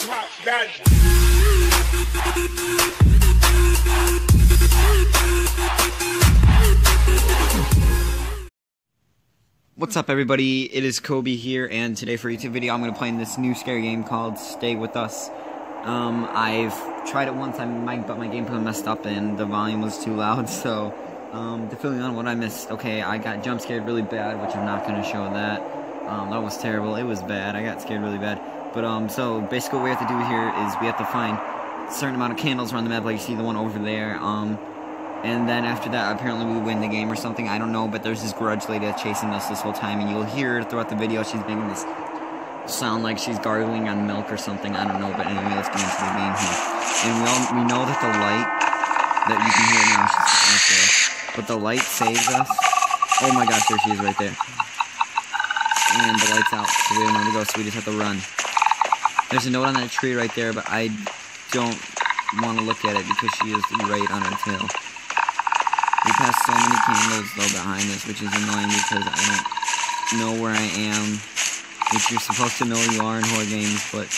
What's up, everybody? It is Kobe here, and today for YouTube video, I'm going to play in this new scary game called Stay With Us. Um, I've tried it once, I might, but my gameplay messed up and the volume was too loud, so, um, fill on what I missed, okay, I got jump scared really bad, which I'm not going to show that. Um, that was terrible. It was bad. I got scared really bad. But, um, so, basically what we have to do here is we have to find a certain amount of candles around the map, like you see the one over there, um, and then after that, apparently we win the game or something. I don't know, but there's this grudge lady that's chasing us this whole time, and you'll hear throughout the video. She's making this sound like she's gargling on milk or something. I don't know, but anyway, let's get into the game here. And we all we know that the light that you can hear now, she's us, but the light saves us. Oh my gosh, there she is right there. And the light's out, so we don't know where to go, so we just have to run. There's a note on that tree right there, but I don't want to look at it because she is right on her tail. We passed so many candles though behind us, which is annoying because I don't know where I am. Which you're supposed to know you are in horror games, but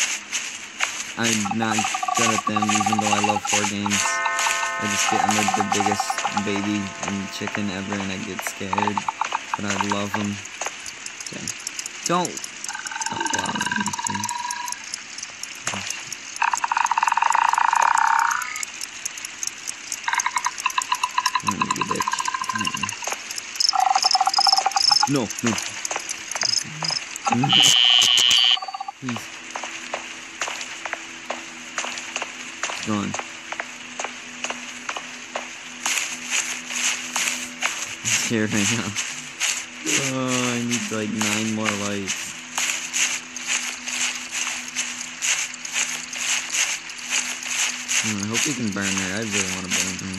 I'm not good at them, even though I love horror games. I just get, I'm like the biggest baby and chicken ever, and I get scared, but I love them. Okay. Don't. Oh, wow, No, no. It's gone. I'm scared right now. Oh, I need like nine more lights. Hmm, I hope we can burn her. I really want to burn her.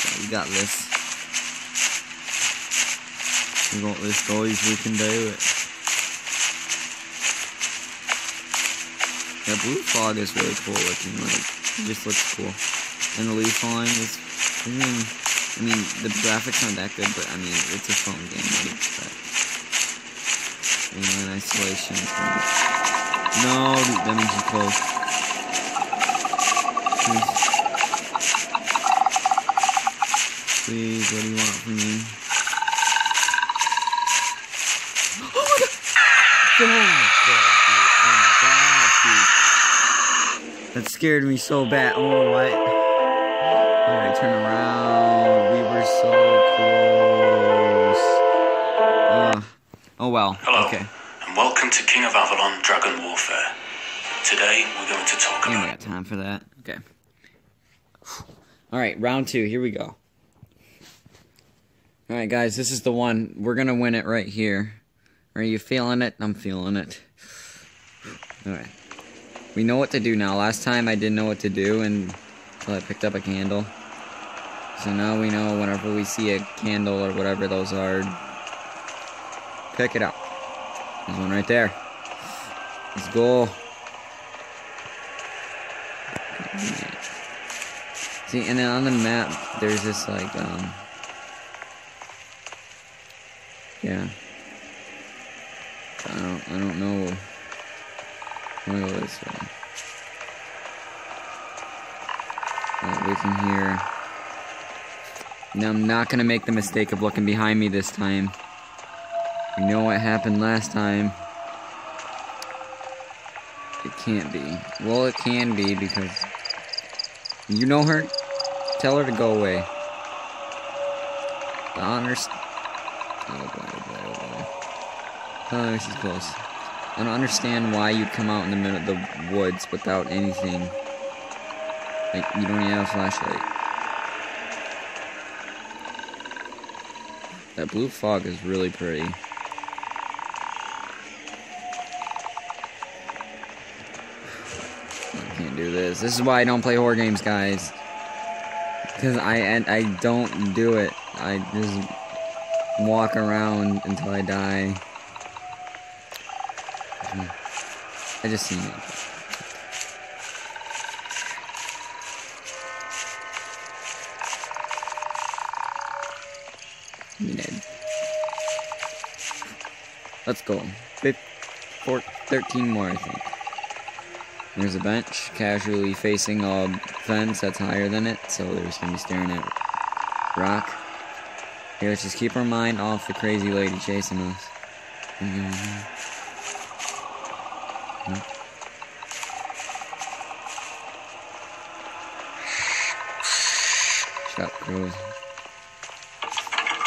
Okay, we got this. We got this, guys. We can do it. That blue fog is really cool looking. Like, just looks cool. And the leaf line is. I mean, I mean, the graphics aren't that good, but I mean, it's a phone game. Do you know, in isolation. No, that means close. Please. Please, what do you want from me? Oh my god, dude. Oh my god, dude. That scared me so bad. Oh, what? Alright, turn around. We were so close. Uh, oh well. Hello, Okay. and welcome to King of Avalon Dragon Warfare. Today, we're going to talk I ain't about got time for that. Okay. Alright, round two. Here we go. Alright, guys, this is the one. We're gonna win it right here. Are you feeling it? I'm feeling it. Alright. We know what to do now. Last time I didn't know what to do until I picked up a candle. So now we know whenever we see a candle or whatever those are, pick it up. There's one right there. Let's go. See, and then on the map, there's this like, um, yeah. I don't, I don't know. Go this way. Alright, we can hear. Now I'm not gonna make the mistake of looking behind me this time. You know what happened last time. It can't be. Well, it can be because you know her. Tell her to go away. The honors. Oh boy. Oh, ah, she's close. I don't understand why you'd come out in the middle of the woods without anything. Like, you don't even have a flashlight. That blue fog is really pretty. I can't do this. This is why I don't play horror games, guys. Because I I don't do it. I just walk around until I die. I just seen it. Dead. Let's go. Four, 13 more, I think. There's a bench casually facing a fence that's higher than it, so they're just gonna be staring at rock. Here, let's just keep our mind off the crazy lady chasing us. Nope. Shut crows.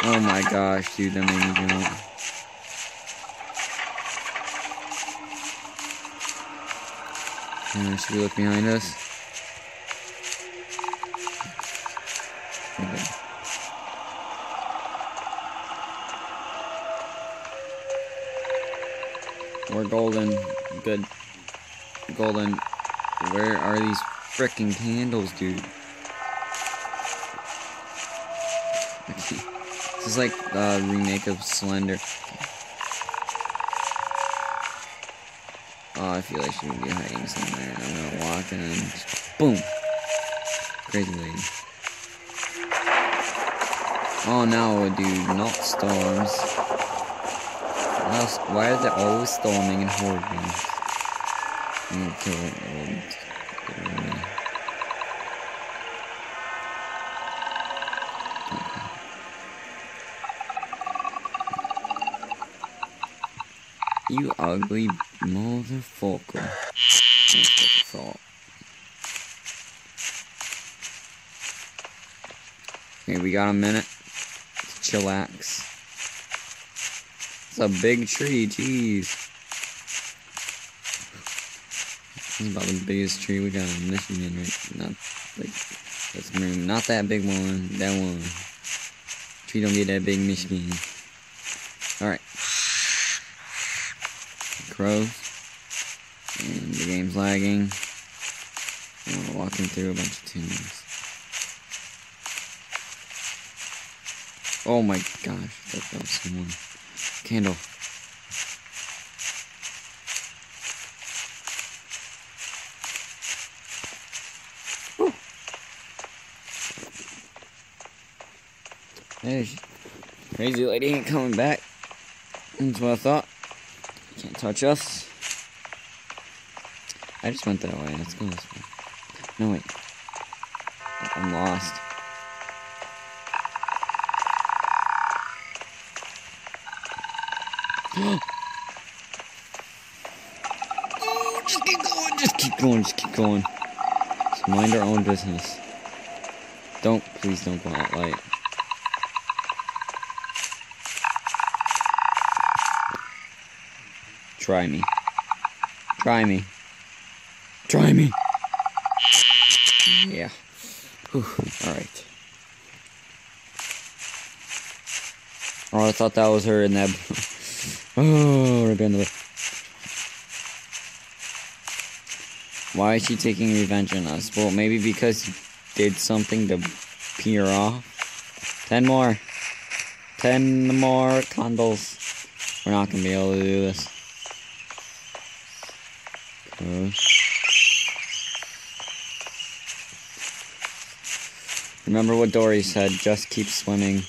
Oh my gosh, dude, that made me jump. Uh, should we look behind us? Golden. Good. Golden. Where are these freaking candles, dude? this is like a remake of Slender. Oh, I feel like she would be hiding somewhere. I'm gonna walk and then boom. Crazy lady. Oh no, dude, not storms. Why are they always storming and it. You ugly motherfucker. Thought. Okay, we got a minute to chillax. It's a big tree, jeez. This is about the biggest tree we got in Michigan right Not like that's not that big one, that one. Tree don't get that big Michigan. Alright crows. And the game's lagging. And we're walking through a bunch of tombs. Oh my gosh, that, was someone. Candle. Hey, crazy lady ain't coming back. That's what I thought. Can't touch us. I just went that way. Let's go this way. No, wait. I'm lost. Just keep going, just keep going, just keep going. Just mind our own business. Don't, please don't go out light. Try me. Try me. Try me. Yeah. Alright. Oh, I thought that was her in that. oh, right behind the way. Why is she taking revenge on us? Well, maybe because he did something to pee her off. Ten more. Ten more candles. We're not gonna be able to do this. Remember what Dory said, just keep swimming.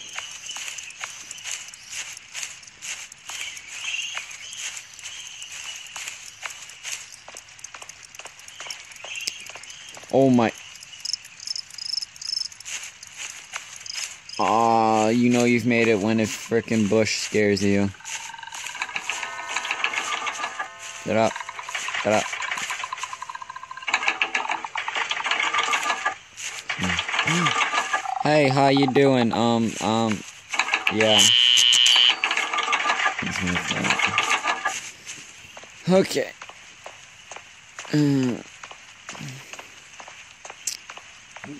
Oh my. Ah, you know you've made it when a frickin' bush scares you. Get up. Get up. Hey, how you doing? Um, um, yeah. Okay.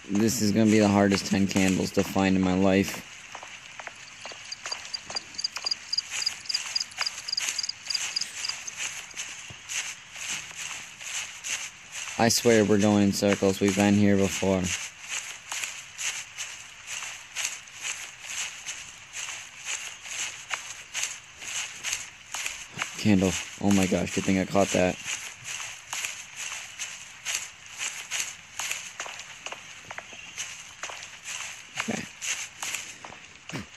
This is gonna be the hardest 10 candles to find in my life. I swear we're going in circles. We've been here before. Candle. Oh my gosh, good thing I caught that.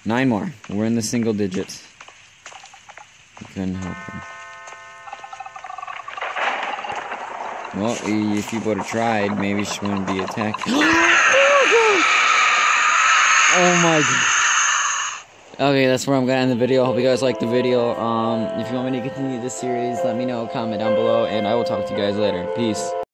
Nine more. We're in the single digits. I couldn't help him. Well, if you would have tried, maybe she wouldn't be attacked. oh my god. Okay, that's where I'm gonna end the video. Hope you guys liked the video. Um, if you want me to continue this series, let me know. Comment down below, and I will talk to you guys later. Peace.